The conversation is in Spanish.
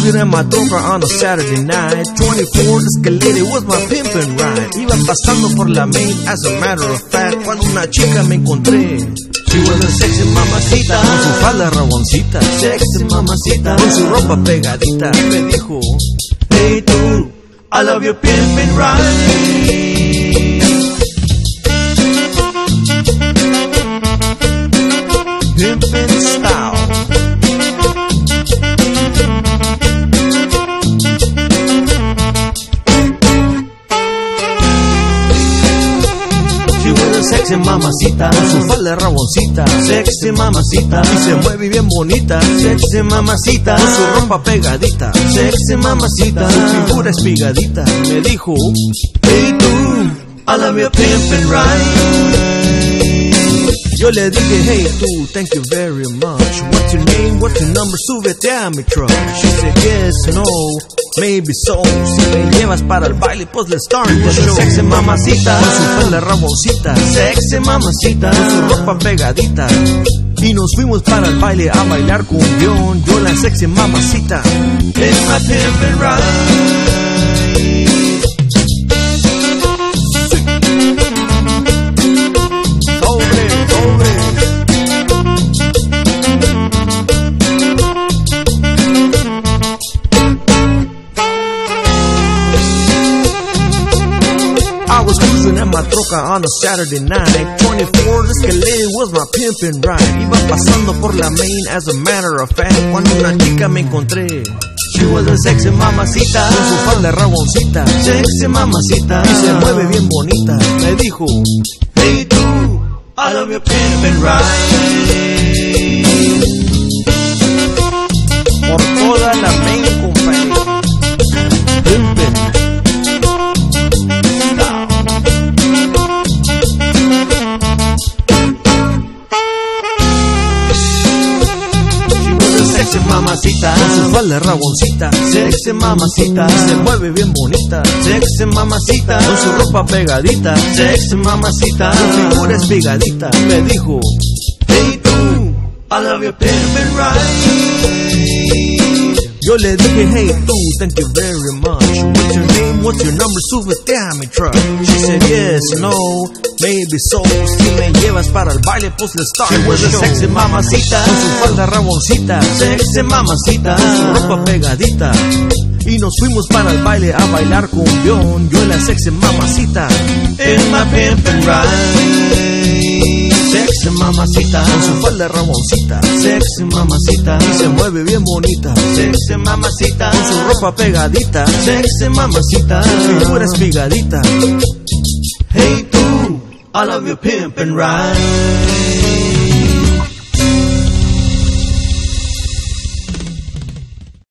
cruising in my Dover on a Saturday night. 24 Escalade was my pimpin' ride. Iba pasando por la main, as a matter of fact, cuando una chica me encontré. She was a sexy mamacita, con su falda raboncita, sexy mamacita, con su ropa pegadita. Y me dijo, Hey tú, I love your pimpin' ride. Sexy mamacita, con su falda raboncita, sexy mamacita, y se mueve bien bonita, sexy mamacita, con su ropa pegadita, sexy mamacita, su figura espigadita, me dijo, hey tú, I love your pimpin' right. Yo le dije, hey tú, thank you very much. What's your name? What's your number? Súbete a mi truck. She said, yes, no, maybe so. Si me llevas para el baile, pues let's start the show. Sexy mamacita, con su falda raboncita. Sexy mamacita, con su ropa pegadita. Y nos fuimos para el baile a bailar cumbión. Yo la sexy mamacita. In my ride. Was cruising in my troca on a Saturday night. 24 Escalade was my pimpin' ride. Iba pasando por la main as a matter of fact. Cuando una chica me encontré. She was a sexy mamacita. Con su falda raboncita. Sexy mamacita. Y se mueve bien bonita. Me dijo, Hey tú, I love your pimpin' ride. Sexy mamacita, con su falda raboncita, sexy mamacita, se mueve bien bonita, sexy mamacita, con su ropa pegadita, sexy mamacita, su figura espigadita, me dijo, hey tú, I love your pimpin' right. Yo le dije, hey tú, thank you very much. What's your name? What's your number? Súbete a mi truck. She said, yes, no, maybe so. Si me llevas para el baile, pues let's start a sexy mamacita, con su falda raboncita. Sexy mamacita, con su ropa pegadita. Y nos fuimos para el baile a bailar cumbión. Yo la sexy mamacita. In my pimpin' ride. Sexy mamacita, con su falda raboncita. Sexy mamacita, y se mueve bien bonita. Sexy mamacita, con su ropa pegadita. Sexy mamacita, su figura espigadita. Hey tú, I love your pimpin' ride.